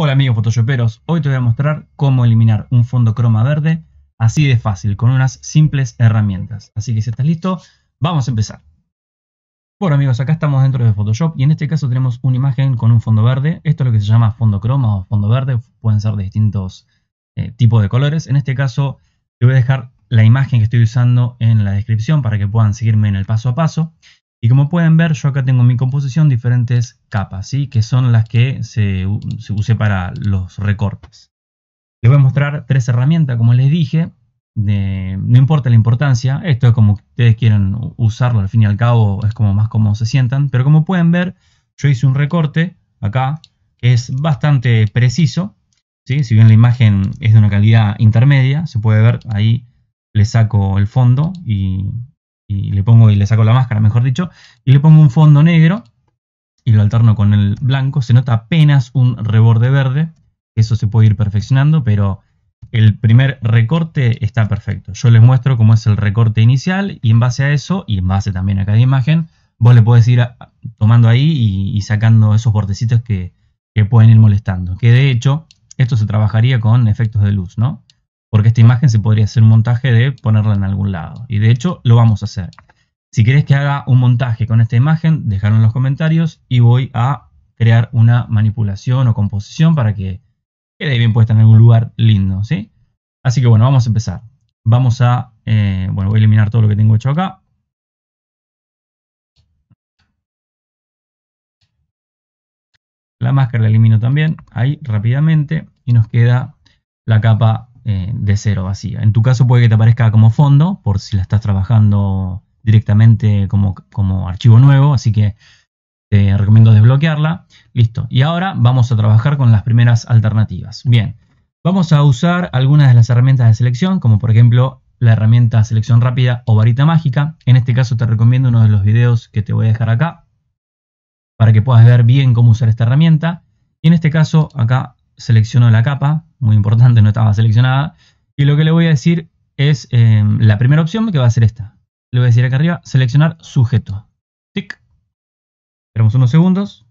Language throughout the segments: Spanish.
Hola amigos photoshoperos, hoy te voy a mostrar cómo eliminar un fondo croma verde así de fácil, con unas simples herramientas. Así que si estás listo, vamos a empezar. Bueno amigos, acá estamos dentro de Photoshop y en este caso tenemos una imagen con un fondo verde. Esto es lo que se llama fondo croma o fondo verde, pueden ser de distintos eh, tipos de colores. En este caso te voy a dejar la imagen que estoy usando en la descripción para que puedan seguirme en el paso a paso. Y como pueden ver, yo acá tengo en mi composición diferentes capas, ¿sí? que son las que se, se usé para los recortes. Les voy a mostrar tres herramientas, como les dije, no importa la importancia, esto es como ustedes quieran usarlo, al fin y al cabo es como más como se sientan, pero como pueden ver, yo hice un recorte acá que es bastante preciso, ¿sí? si bien la imagen es de una calidad intermedia, se puede ver ahí le saco el fondo y y le pongo y le saco la máscara, mejor dicho, y le pongo un fondo negro y lo alterno con el blanco, se nota apenas un reborde verde, eso se puede ir perfeccionando, pero el primer recorte está perfecto. Yo les muestro cómo es el recorte inicial y en base a eso, y en base también a cada imagen, vos le podés ir tomando ahí y, sacando esos bordecitos que, que pueden ir molestando. Que de hecho, esto se trabajaría con efectos de luz, ¿no? Porque esta imagen se podría hacer un montaje de ponerla en algún lado. Y de hecho lo vamos a hacer. Si querés que haga un montaje con esta imagen, déjalo en los comentarios y voy a crear una manipulación o composición para que quede bien puesta en algún lugar lindo. ¿sí? Así que bueno, vamos a empezar. Vamos a, eh, bueno, voy a eliminar todo lo que tengo hecho acá. La máscara la elimino también, ahí rápidamente, y nos queda la capa eh, de cero vacía. En tu caso puede que te aparezca como fondo, por si la estás trabajando directamente como, como archivo nuevo, así que te recomiendo desbloquearla. Listo. Y ahora vamos a trabajar con las primeras alternativas. Bien, vamos a usar algunas de las herramientas de selección, como por ejemplo la herramienta selección rápida o varita mágica. En este caso te recomiendo uno de los videos que te voy a dejar acá, para que puedas ver bien cómo usar esta herramienta. Y en este caso acá selecciono la capa, muy importante, no estaba seleccionada. Y lo que le voy a decir es eh, la primera opción que va a ser esta. Le voy a decir acá arriba, seleccionar sujeto. Tic. Esperamos unos segundos.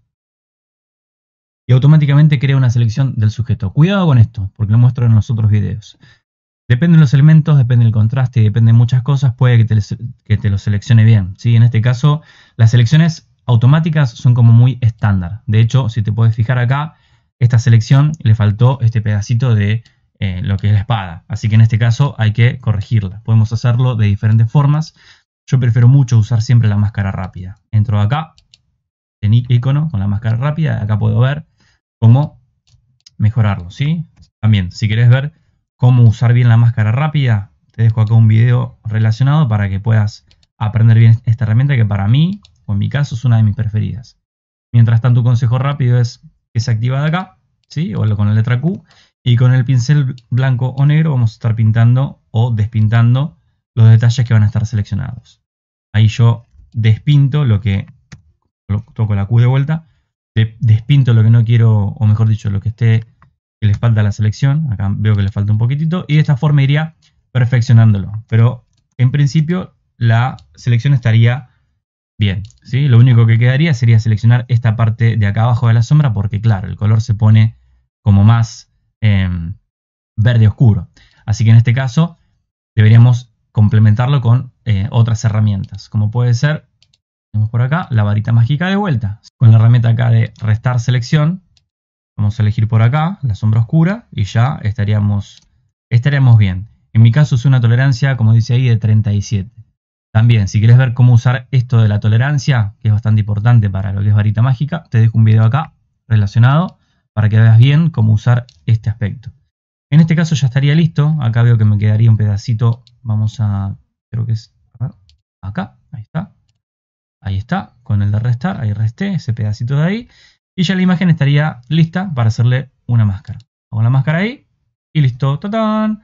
Y automáticamente crea una selección del sujeto. Cuidado con esto, porque lo muestro en los otros videos. Depende de los elementos, depende del contraste depende de muchas cosas, puede que te, que te lo seleccione bien. ¿sí? En este caso, las selecciones automáticas son como muy estándar. De hecho, si te puedes fijar acá, esta selección le faltó este pedacito de eh, lo que es la espada. Así que en este caso hay que corregirla. Podemos hacerlo de diferentes formas. Yo prefiero mucho usar siempre la máscara rápida. Entro acá, en icono con la máscara rápida. Acá puedo ver cómo mejorarlo. ¿sí? También, si quieres ver cómo usar bien la máscara rápida, te dejo acá un video relacionado para que puedas aprender bien esta herramienta que para mí, o en mi caso, es una de mis preferidas. Mientras tanto, un consejo rápido es que se activa de acá, ¿sí? o con la letra Q, y con el pincel blanco o negro vamos a estar pintando o despintando los detalles que van a estar seleccionados. Ahí yo despinto lo que, toco la Q de vuelta, despinto lo que no quiero, o mejor dicho, lo que esté, que le falta a la selección, acá veo que le falta un poquitito, y de esta forma iría perfeccionándolo. Pero en principio la selección estaría Bien, ¿sí? lo único que quedaría sería seleccionar esta parte de acá abajo de la sombra porque claro, el color se pone como más em, verde oscuro. Así que en este caso deberíamos complementarlo con eh, otras herramientas, como puede ser, tenemos por acá, la varita mágica de vuelta. Con la herramienta acá de restar selección, vamos a elegir por acá la sombra oscura y ya estaríamos, estaríamos bien. En mi caso es una tolerancia, como dice ahí, de 37. También, si quieres ver cómo usar esto de la tolerancia, que es bastante importante para lo que es varita mágica, te dejo un video acá relacionado para que veas bien cómo usar este aspecto. En este caso ya estaría listo. Acá veo que me quedaría un pedacito. Vamos a, creo que es acá. Ahí está. Ahí está. Con el de restar, ahí resté ese pedacito de ahí. Y ya la imagen estaría lista para hacerle una máscara. Hago la máscara ahí y listo. ¡Tatán!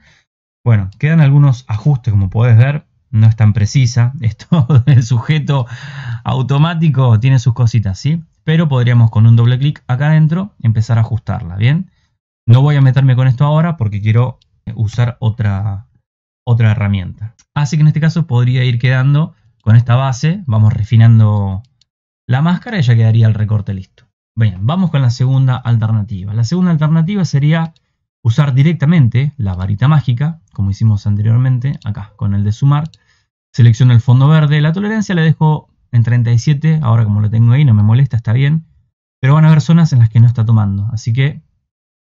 Bueno, quedan algunos ajustes como puedes ver no es tan precisa. Esto del sujeto automático tiene sus cositas, ¿sí? Pero podríamos con un doble clic acá adentro empezar a ajustarla, ¿bien? No voy a meterme con esto ahora porque quiero usar otra, otra herramienta. Así que en este caso podría ir quedando con esta base. Vamos refinando la máscara y ya quedaría el recorte listo. Bien, vamos con la segunda alternativa. La segunda alternativa sería usar directamente la varita mágica, como hicimos anteriormente, acá con el de sumar. Selecciono el fondo verde. La tolerancia la dejo en 37, ahora como lo tengo ahí no me molesta, está bien. Pero van a haber zonas en las que no está tomando, así que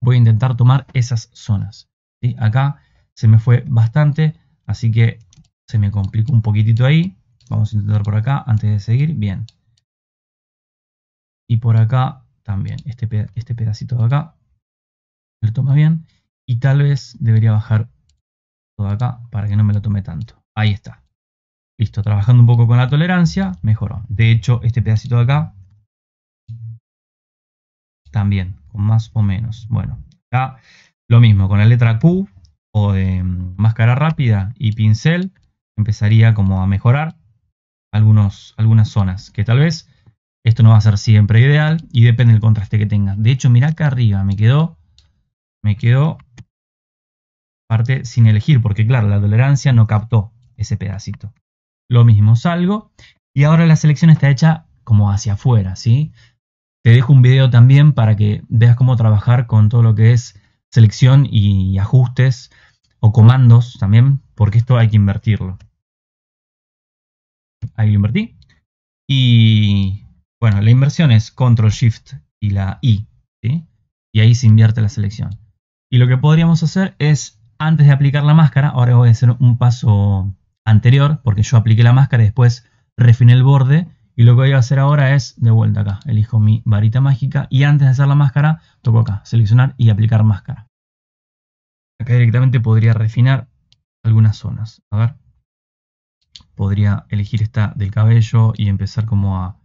voy a intentar tomar esas zonas. Acá se me fue bastante, así que se me complicó un poquitito ahí. Vamos a intentar por acá antes de seguir. Bien. Y por acá también, este, este pedacito de acá. Lo toma bien. Y tal vez debería bajar todo acá para que no me lo tome tanto. Ahí está. Listo, trabajando un poco con la tolerancia, mejoró. De hecho, este pedacito de acá también, con más o menos. Bueno, acá lo mismo, con la letra Q o de mm, máscara rápida y pincel, empezaría como a mejorar algunos, algunas zonas, que tal vez esto no va a ser siempre ideal y depende del contraste que tenga. De hecho, mira acá arriba, me quedó, me quedó parte sin elegir, porque claro, la tolerancia no captó ese pedacito. Lo mismo, salgo y ahora la selección está hecha como hacia afuera, ¿sí? Te dejo un video también para que veas cómo trabajar con todo lo que es selección y ajustes o comandos también, porque esto hay que invertirlo. Ahí lo invertí. Y bueno, la inversión es Control Shift y la I, ¿sí? Y ahí se invierte la selección. Y lo que podríamos hacer es, antes de aplicar la máscara, ahora voy a hacer un paso anterior, porque yo apliqué la máscara y después refiné el borde y lo que voy a hacer ahora es, de vuelta acá, elijo mi varita mágica y antes de hacer la máscara, toco acá, seleccionar y aplicar máscara. Acá directamente podría refinar algunas zonas. A ver, podría elegir esta del cabello y empezar como a,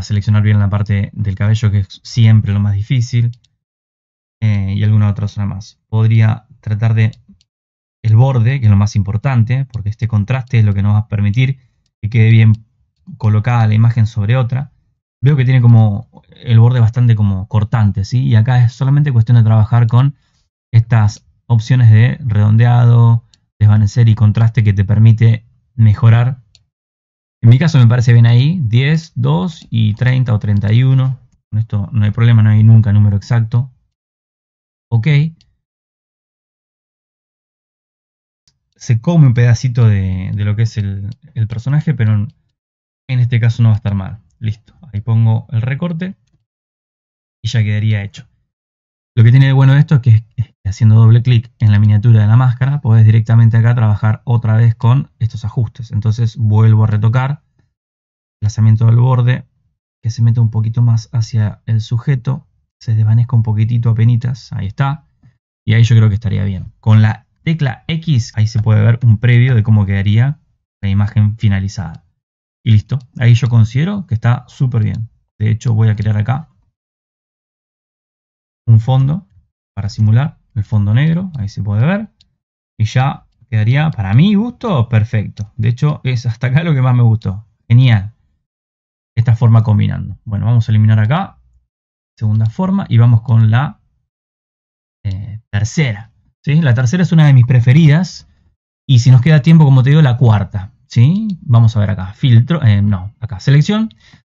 seleccionar bien la parte del cabello, que es siempre lo más difícil. Eh, y alguna otra zona más. Podría tratar de el borde, que es lo más importante, porque este contraste es lo que nos va a permitir que quede bien colocada la imagen sobre otra, veo que tiene como el borde bastante como cortante, ¿sí? Y acá es solamente cuestión de trabajar con estas opciones de redondeado, desvanecer y contraste que te permite mejorar. En mi caso me parece bien ahí, 10, 2 y 30 o 31. Con esto no hay problema, no hay nunca número exacto. Ok. Se come un pedacito de, lo que es el, personaje, pero en este caso no va a estar mal. Listo. Ahí pongo el recorte y ya quedaría hecho. Lo que tiene de bueno esto es que, haciendo doble clic en la miniatura de la máscara, podés directamente acá trabajar otra vez con estos ajustes. Entonces vuelvo a retocar, desplazamiento del borde, que se meta un poquito más hacia el sujeto, se desvanezca un poquitito a penitas, ahí está. Y ahí yo creo que estaría bien. Con la tecla X, ahí se puede ver un previo de cómo quedaría la imagen finalizada. Y listo. Ahí yo considero que está súper bien. De hecho, voy a crear acá un fondo para simular el fondo negro. Ahí se puede ver. Y ya quedaría, para mi gusto, perfecto. De hecho, es hasta acá lo que más me gustó. Genial. Esta forma combinando. Bueno, vamos a eliminar acá. Segunda forma. Y vamos con la eh, tercera. ¿Sí? La tercera es una de mis preferidas. Y si nos queda tiempo, como te digo, la cuarta. ¿sí? Vamos a ver acá, filtro, eh, no, acá, selección.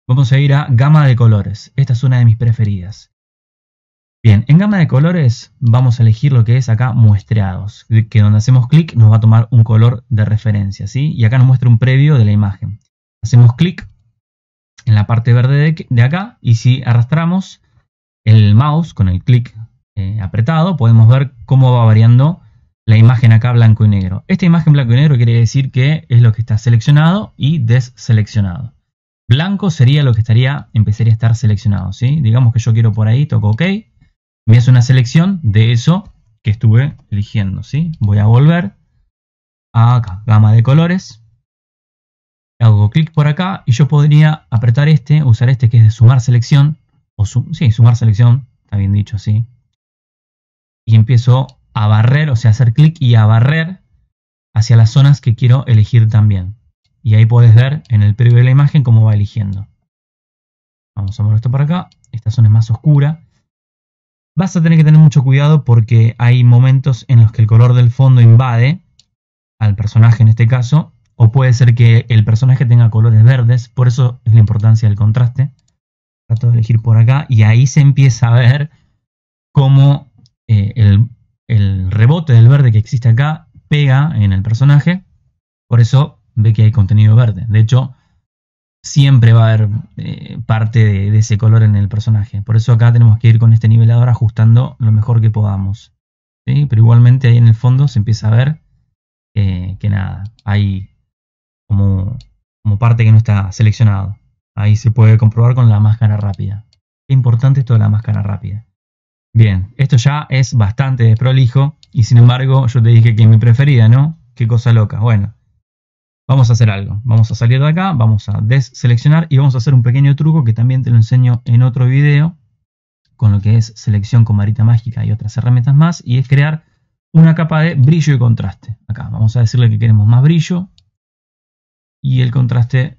Vamos a ir a gama de colores. Esta es una de mis preferidas. Bien, en gama de colores vamos a elegir lo que es acá muestreados, que donde hacemos clic nos va a tomar un color de referencia, ¿sí? Y acá nos muestra un previo de la imagen. Hacemos clic en la parte verde de, acá y si arrastramos el mouse con el clic eh, apretado podemos ver cómo va variando la imagen acá blanco y negro. Esta imagen blanco y negro quiere decir que es lo que está seleccionado y deseleccionado. Blanco sería lo que estaría, empezaría a estar seleccionado. ¿sí? Digamos que yo quiero por ahí, toco OK. Me hace una selección de eso que estuve eligiendo. ¿sí? Voy a volver a acá, gama de colores. Hago clic por acá y yo podría apretar este, usar este que es de sumar selección. O sumar selección, está bien dicho así. Y empiezo a barrer, o sea, hacer clic y a barrer hacia las zonas que quiero elegir también. Y ahí puedes ver en el previo de la imagen cómo va eligiendo. Vamos a mover esto para acá. Esta zona es más oscura. Vas a tener que tener mucho cuidado porque hay momentos en los que el color del fondo invade al personaje en este caso. O puede ser que el personaje tenga colores verdes. Por eso es la importancia del contraste. trato de elegir por acá y ahí se empieza a ver cómo eh, el, el rebote del verde que existe acá pega en el personaje. Por eso ve que hay contenido verde. De hecho, siempre va a haber eh, parte de, ese color en el personaje. Por eso acá tenemos que ir con este nivelador ajustando lo mejor que podamos. Pero igualmente ahí en el fondo se empieza a ver eh, que nada, hay como, como parte que no está seleccionado. Ahí se puede comprobar con la máscara rápida. Qué importante esto de la máscara rápida. Bien, esto ya es bastante desprolijo y sin embargo yo te dije que mi preferida, ¿no? Qué cosa loca. Bueno, Vamos a hacer algo. Vamos a salir de acá, vamos a deseleccionar y vamos a hacer un pequeño truco que también te lo enseño en otro video con lo que es selección con varita mágica y otras herramientas más y es crear una capa de brillo y contraste. Acá vamos a decirle que queremos más brillo y el contraste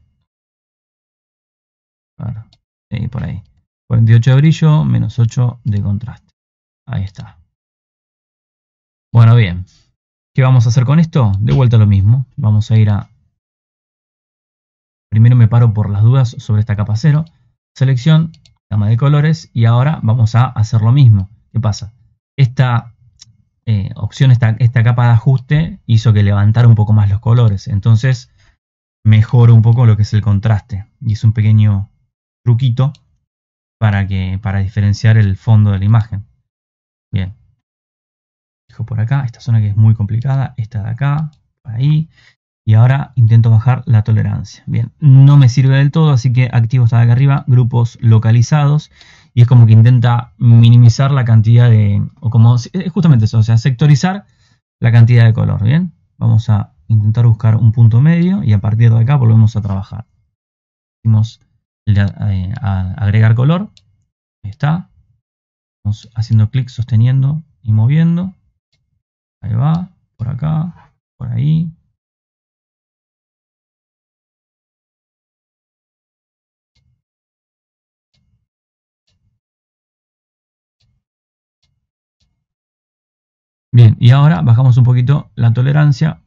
por ahí 48 de brillo menos 8 de contraste. Ahí está. Bueno, bien. ¿Qué vamos a hacer con esto? De vuelta lo mismo. Vamos a ir a Primero me paro por las dudas sobre esta capa cero. Selección, gama de colores y ahora vamos a hacer lo mismo. ¿Qué pasa? Esta eh, opción, esta, esta capa de ajuste hizo que levantara un poco más los colores. Entonces mejoro un poco lo que es el contraste. Y es un pequeño truquito para, que, para diferenciar el fondo de la imagen. Bien. Dejo por acá, esta zona que es muy complicada, esta de acá, ahí. Y ahora intento bajar la tolerancia. Bien, no me sirve del todo, así que activo esta de acá arriba, grupos localizados. Y es como que intenta minimizar la cantidad de, o como, es justamente eso, o sea, sectorizar la cantidad de color. Bien, vamos a intentar buscar un punto medio y a partir de acá volvemos a trabajar. Vamos eh, a agregar color. Ahí está. Haciendo clic sosteniendo y moviendo. Ahí va, por acá, por ahí, Bien, y ahora bajamos un poquito la tolerancia.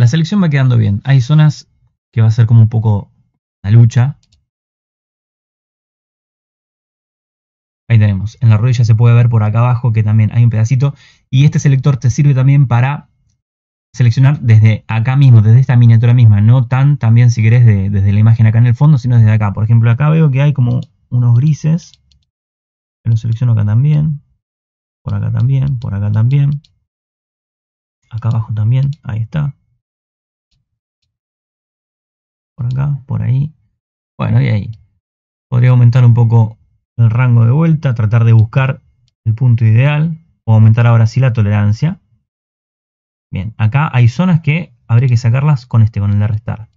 La selección va quedando bien. Hay zonas que va a ser como un poco la lucha, Ahí tenemos, en la rodilla se puede ver por acá abajo que también hay un pedacito. Y este selector te sirve también para seleccionar desde acá mismo, desde esta miniatura misma. No tan también si querés desde la imagen acá en el fondo, sino desde acá. Por ejemplo, acá veo que hay como unos grises. Lo selecciono acá también. Por acá también, por acá también. Acá abajo también, ahí está. Por acá, por ahí. Bueno, y ahí. Podría aumentar un poco el rango de vuelta, tratar de buscar el punto ideal o aumentar ahora sí la tolerancia. Bien, acá hay zonas que habría que sacarlas con este, con el de restar.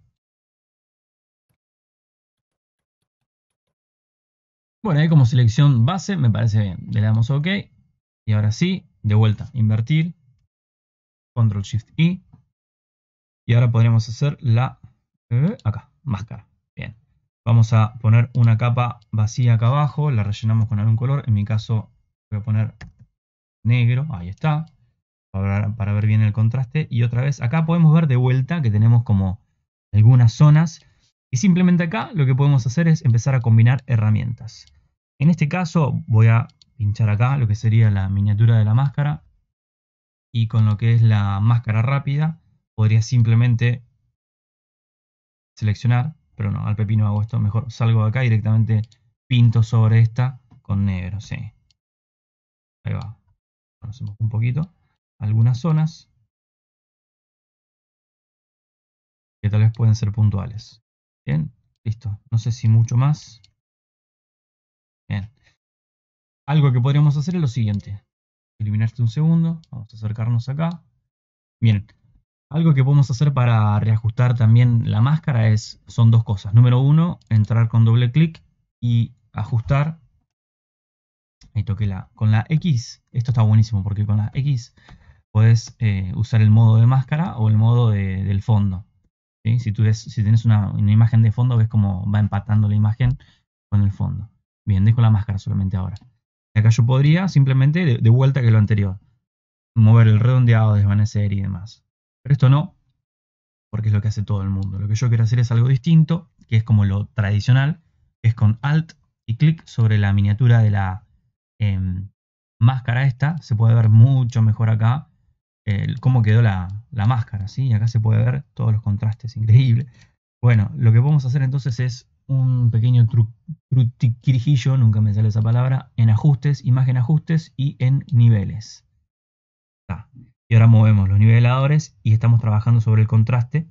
Bueno, ahí como selección base me parece bien. Le damos OK. Y ahora sí, de vuelta, invertir. Control Shift I. Y ahora podríamos hacer la... Eh, acá, máscara. Bien. Vamos a poner una capa vacía acá abajo, la rellenamos con algún color. En mi caso voy a poner negro, ahí está, para, ver bien el contraste. Y otra vez acá podemos ver de vuelta que tenemos como algunas zonas. Y simplemente acá lo que podemos hacer es empezar a combinar herramientas. En este caso voy a pinchar acá lo que sería la miniatura de la máscara. Y con lo que es la máscara rápida podría simplemente seleccionar pero no, al pepino hago esto. Mejor salgo de acá directamente pinto sobre esta con negro, sí. Ahí va. Conocemos un poquito. Algunas zonas que tal vez pueden ser puntuales. Bien, listo. No sé si mucho más. Bien. Algo que podríamos hacer es lo siguiente. Eliminar este un segundo. Vamos a acercarnos acá. Bien, algo que podemos hacer para reajustar también la máscara es, son dos cosas. Número uno, entrar con doble clic y ajustar. Ahí toqué la, con la X. Esto está buenísimo porque con la X puedes eh, usar el modo de máscara o el modo del fondo. Si, tú ves, si tienes una, imagen de fondo, ves cómo va empatando la imagen con el fondo. Bien, dejo la máscara solamente ahora. Y acá yo podría simplemente, de, de vuelta que lo anterior, mover el redondeado, desvanecer y demás. Pero esto no, porque es lo que hace todo el mundo. Lo que yo quiero hacer es algo distinto, que es como lo tradicional, es con Alt y clic sobre la miniatura de la em, máscara esta. Se puede ver mucho mejor acá cómo quedó la, máscara, ¿sí? Acá se puede ver todos los contrastes, increíble. Bueno, lo que podemos hacer entonces es un pequeño trutiquirijillo, nunca me sale esa palabra, en ajustes, imagen ajustes y en niveles. Y ahora movemos los niveladores y estamos trabajando sobre el contraste.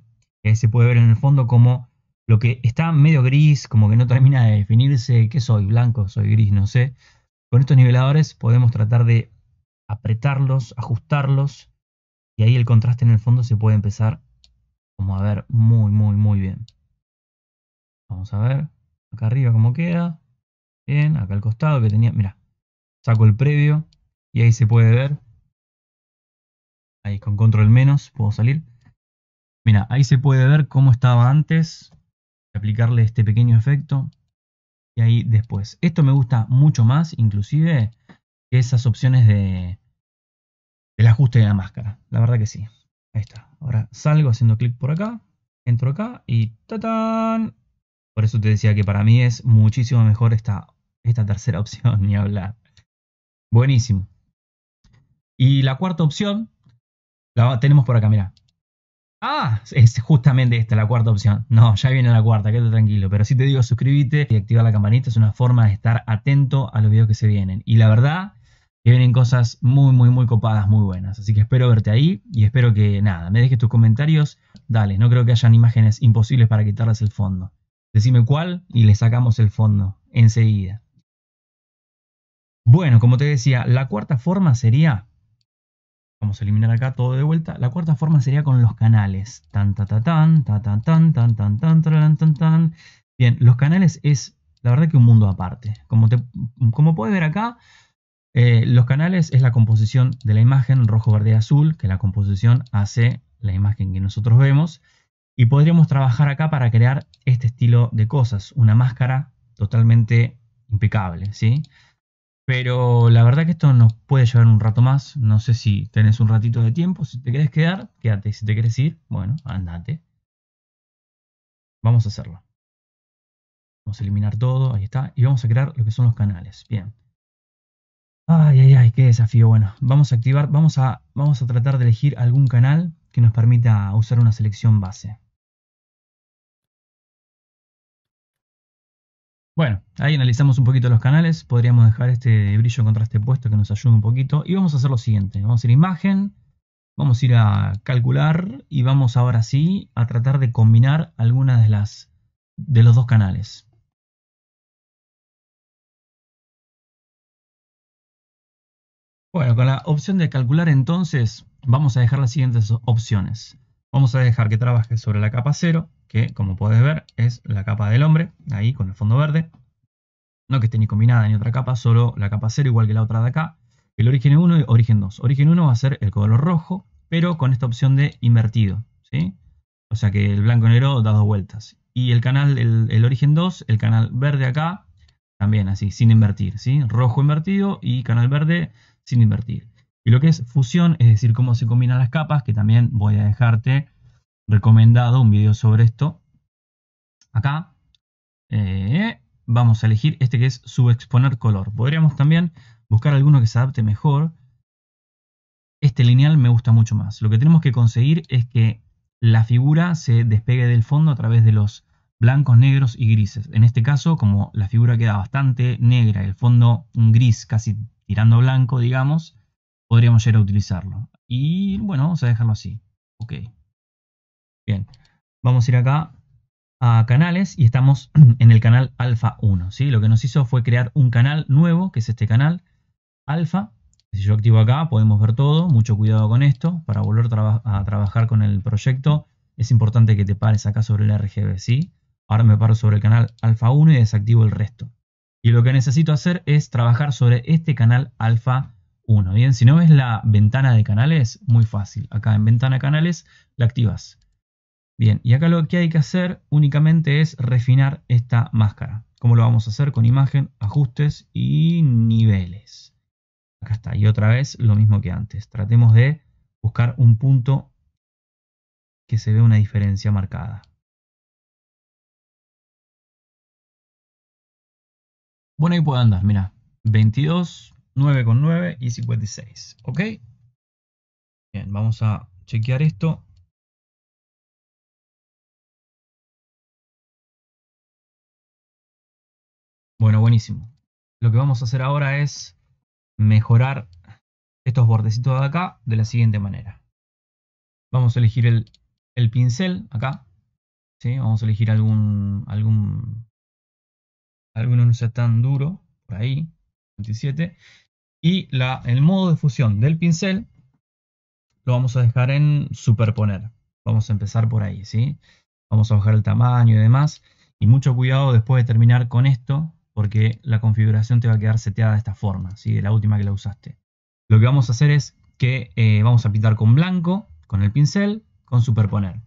se puede ver en el fondo como lo que está medio gris, como que no termina de definirse qué soy, blanco, soy gris, no sé. Con estos niveladores podemos tratar de apretarlos, ajustarlos y ahí el contraste en el fondo se puede empezar como a ver muy, muy, muy bien. Vamos a ver acá arriba cómo queda. Bien, acá al costado que tenía, mira, saco el previo y ahí se puede ver Ahí con control menos puedo salir. Mira, ahí se puede ver cómo estaba antes aplicarle este pequeño efecto. Y ahí después. Esto me gusta mucho más, inclusive, que esas opciones de del ajuste de la máscara. La verdad que sí. Ahí está. Ahora salgo haciendo clic por acá. Entro acá y ¡tatán! Por eso te decía que para mí es muchísimo mejor esta, esta tercera opción, ni hablar. Buenísimo. Y la cuarta opción la tenemos por acá, mira. Ah, es justamente esta, la cuarta opción. No, ya viene la cuarta, quédate tranquilo. Pero si te digo suscríbete y activar la campanita, es una forma de estar atento a los videos que se vienen. Y la verdad, que vienen cosas muy, muy, muy copadas, muy buenas. Así que espero verte ahí y espero que, nada, me dejes tus comentarios. Dale, no creo que hayan imágenes imposibles para quitarles el fondo. Decime cuál y le sacamos el fondo enseguida. Bueno, como te decía, la cuarta forma sería Vamos a eliminar acá todo de vuelta. La cuarta forma sería con los canales. Tan, ta, ta, tan, ta, tan, tan, tan, tan, tan, tan, tan, tan. Bien, los canales es la verdad que un mundo aparte. Como, te, como puedes ver acá, eh, los canales es la composición de la imagen rojo, verde, azul, que la composición hace la imagen que nosotros vemos. Y podríamos trabajar acá para crear este estilo de cosas, una máscara totalmente impecable, ¿sí? Pero la verdad que esto nos puede llevar un rato más. No sé si tenés un ratito de tiempo. Si te querés quedar, quédate. Si te querés ir, bueno, andate. Vamos a hacerlo. Vamos a eliminar todo, ahí está. Y vamos a crear lo que son los canales. Bien. Ay, ay, ay, qué desafío. Bueno, vamos a activar, vamos a, vamos a tratar de elegir algún canal que nos permita usar una selección base. Bueno, ahí analizamos un poquito los canales. Podríamos dejar este brillo contraste puesto que nos ayude un poquito. Y vamos a hacer lo siguiente. Vamos a ir a imagen. Vamos a ir a calcular. Y vamos ahora sí a tratar de combinar algunas de las de los dos canales. Bueno, con la opción de calcular entonces vamos a dejar las siguientes opciones. Vamos a dejar que trabaje sobre la capa 0, que como puedes ver es la capa del hombre, ahí con el fondo verde. No que esté ni combinada ni otra capa, solo la capa 0 igual que la otra de acá. El origen 1 y origen 2. Origen 1 va a ser el color rojo, pero con esta opción de invertido. ¿sí? O sea que el blanco negro da dos vueltas. Y el canal, el, origen 2, el canal verde acá, también así, sin invertir. ¿sí? Rojo invertido y canal verde sin invertir. Y lo que es fusión, es decir, cómo se combinan las capas, que también voy a dejarte recomendado un video sobre esto. Acá eh, vamos a elegir este que es subexponer color. Podríamos también buscar alguno que se adapte mejor. Este lineal me gusta mucho más. Lo que tenemos que conseguir es que la figura se despegue del fondo a través de los blancos, negros y grises. En este caso, como la figura queda bastante negra, el fondo gris casi tirando blanco, digamos, podríamos llegar a utilizarlo. Y bueno, vamos a dejarlo así. Ok. Bien, vamos a ir acá a canales y estamos en el canal alfa 1. ¿sí? Lo que nos hizo fue crear un canal nuevo, que es este canal alfa. Si yo activo acá podemos ver todo, mucho cuidado con esto. Para volver a trabajar con el proyecto es importante que te pares acá sobre el RGB. ¿sí? Ahora me paro sobre el canal alfa 1 y desactivo el resto. Y lo que necesito hacer es trabajar sobre este canal alfa 1. Bien, si no ves la ventana de canales, muy fácil. Acá en ventana canales la activas. Bien, y acá lo que hay que hacer únicamente es refinar esta máscara. ¿Cómo lo vamos a hacer? Con imagen, ajustes y niveles. Acá está. Y otra vez lo mismo que antes. Tratemos de buscar un punto que se vea una diferencia marcada. Bueno, ahí puede andar, mira. 22, 9,9 y 56. ¿Ok? Bien, vamos a chequear esto. Bueno, buenísimo. Lo que vamos a hacer ahora es mejorar estos bordecitos de acá de la siguiente manera. Vamos a elegir el, pincel acá. ¿sí? Vamos a elegir algún, algún, alguno no sea tan duro, por ahí, 27. Y la, el modo de fusión del pincel lo vamos a dejar en superponer. Vamos a empezar por ahí, ¿sí? Vamos a bajar el tamaño y demás. Y mucho cuidado después de terminar con esto, porque la configuración te va a quedar seteada de esta forma, ¿sí? de la última que la usaste. Lo que vamos a hacer es que eh, vamos a pintar con blanco, con el pincel, con superponer.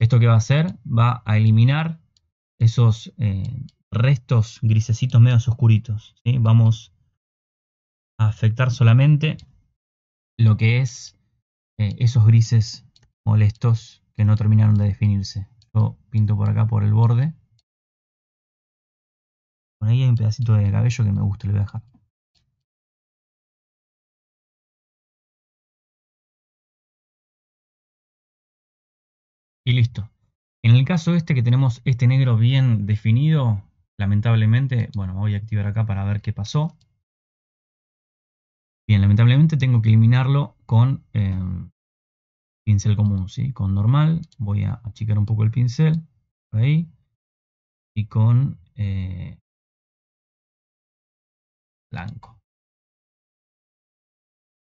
Esto que va a hacer va a eliminar esos eh, restos grisecitos medio oscuritos. Vamos a afectar solamente lo que es eh, esos grises molestos que no terminaron de definirse. Yo pinto por acá por el borde por ahí hay un pedacito de cabello que me gusta, le voy a dejar. Y listo. En el caso este que tenemos este negro bien definido, lamentablemente, bueno, voy a activar acá para ver qué pasó. Bien, lamentablemente tengo que eliminarlo con em, pincel común, ¿sí? Con normal, voy a achicar un poco el pincel, por ahí, y con eh,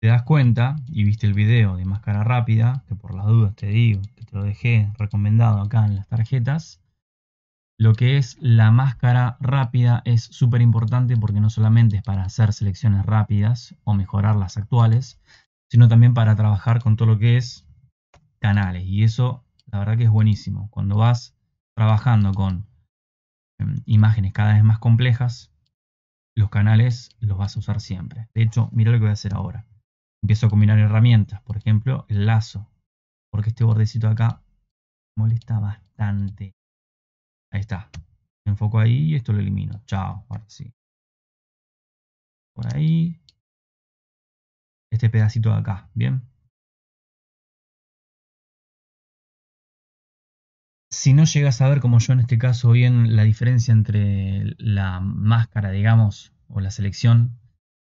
Te das cuenta, y viste el video de máscara rápida, que por las dudas te digo, que te lo dejé recomendado acá en las tarjetas, lo que es la máscara rápida es súper importante porque no solamente es para hacer selecciones rápidas o mejorar las actuales, sino también para trabajar con todo lo que es canales. Y eso, la verdad que es buenísimo. Cuando vas trabajando con em, imágenes cada vez más complejas, los canales los vas a usar siempre. De hecho, mira lo que voy a hacer ahora. Empiezo a combinar herramientas, por ejemplo, el lazo, porque este bordecito acá molesta bastante. Ahí está. enfoco ahí y esto lo elimino. Chao, ahora sí. Por ahí. Este pedacito de acá, ¿bien? Si no llegas a ver, como yo en este caso, bien la diferencia entre la máscara, digamos, o la selección,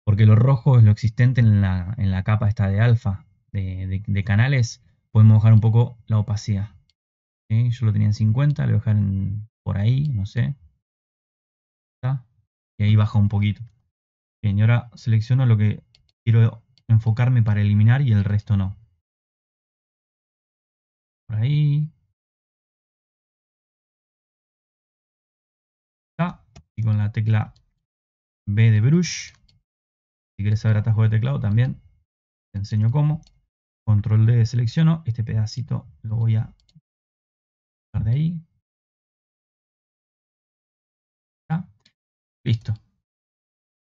porque lo rojo es lo existente en la, en la capa esta de alfa de, canales, podemos bajar un poco la opacidad. Yo lo tenía en 50, le voy a dejar por ahí, no sé. Y ahí baja un poquito. Bien, y ahora selecciono lo que quiero enfocarme para eliminar y el resto no. Por ahí, con la tecla B de brush. Si quieres saber atajo de teclado también te enseño cómo. Control D selecciono. Este pedacito lo voy a de ahí. Listo.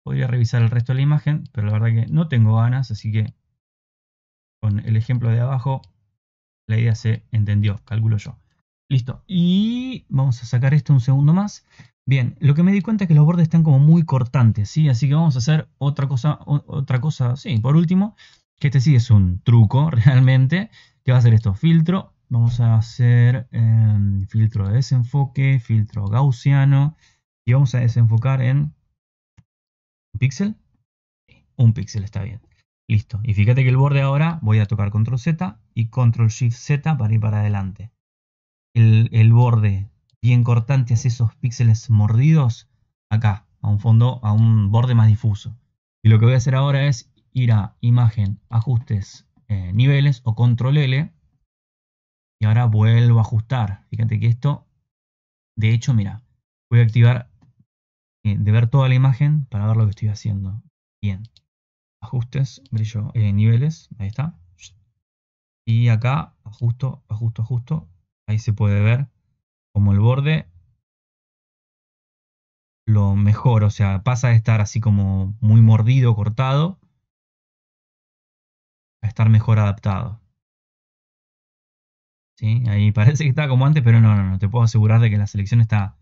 Podría revisar el resto de la imagen, pero la verdad que no tengo ganas, así que con el ejemplo de abajo la idea se entendió, calculo yo. Listo. Y vamos a sacar esto un segundo más. Bien, lo que me di cuenta es que los bordes están como muy cortantes, ¿sí? Así que vamos a hacer otra cosa, otra cosa, sí, por último, que este sí es un truco realmente, que va a ser esto, filtro, vamos a hacer em, filtro de desenfoque, filtro gaussiano, y vamos a desenfocar en un píxel, un píxel está bien, listo, y fíjate que el borde ahora voy a tocar control Z y control shift Z para ir para adelante, el, el borde bien cortantes esos píxeles mordidos acá, a un fondo, a un borde más difuso. Y lo que voy a hacer ahora es ir a imagen, ajustes, eh, niveles o control L. Y ahora vuelvo a ajustar. Fíjate que esto, de hecho, mira, voy a activar eh, de ver toda la imagen para ver lo que estoy haciendo. Bien. Ajustes, brillo, eh, niveles, ahí está. Y acá, ajusto, ajusto, ajusto. Ahí se puede ver como el borde lo mejor, o sea, pasa de estar así como muy mordido, cortado, a estar mejor adaptado. ¿Sí? Ahí parece que está como antes, pero no, no, no, te puedo asegurar de que la selección está,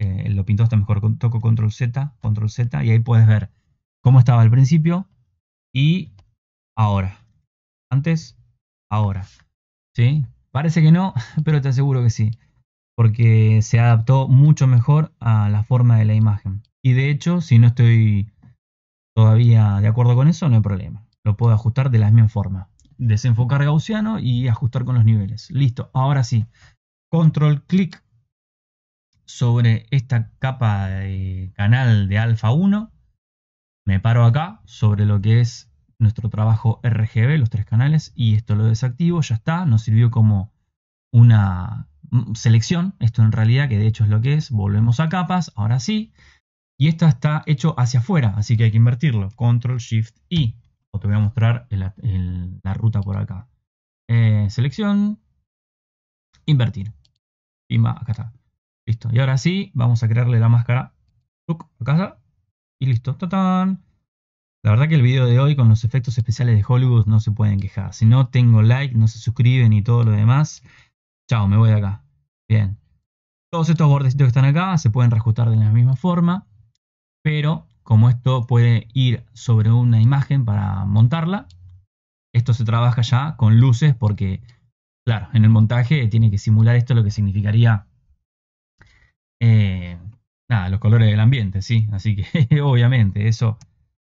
eh, lo pintado está mejor. Toco control Z, control Z, y ahí puedes ver cómo estaba al principio y ahora. Antes, ahora. ¿Sí? Parece que no, pero te aseguro que sí porque se adaptó mucho mejor a la forma de la imagen. Y de hecho, si no estoy todavía de acuerdo con eso, no hay problema. Lo puedo ajustar de la misma forma. Desenfocar gaussiano y ajustar con los niveles. Listo, ahora sí. Control clic sobre esta capa de canal de alfa 1. Me paro acá sobre lo que es nuestro trabajo RGB, los tres canales, y esto lo desactivo, ya está, nos sirvió como una selección, esto en realidad que de hecho es lo que es, volvemos a capas, ahora sí, y esto está hecho hacia afuera, así que hay que invertirlo, control shift I, o te voy a mostrar la ruta por acá. Eh, selección, invertir, y acá está, listo, y ahora sí, vamos a crearle la máscara, acá está, y listo, ¡tatán! La verdad que el video de hoy con los efectos especiales de Hollywood no se pueden quejar. Si no tengo like, no se suscriben y todo lo demás, Chao, me voy de acá. Bien. Todos estos bordecitos que están acá se pueden reajustar de la misma forma, pero como esto puede ir sobre una imagen para montarla, esto se trabaja ya con luces porque, claro, en el montaje tiene que simular esto lo que significaría eh, nada, los colores del ambiente, ¿sí? Así que obviamente eso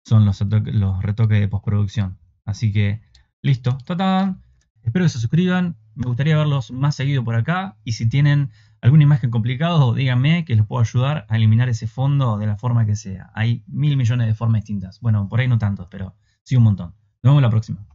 son los, los retoques de postproducción. Así que, listo, ¡Tatán! Espero que se suscriban. Me gustaría verlos más seguido por acá. Y si tienen alguna imagen complicada, díganme que les puedo ayudar a eliminar ese fondo de la forma que sea. Hay mil millones de formas distintas. Bueno, por ahí no tantos, pero sí un montón. Nos vemos la próxima.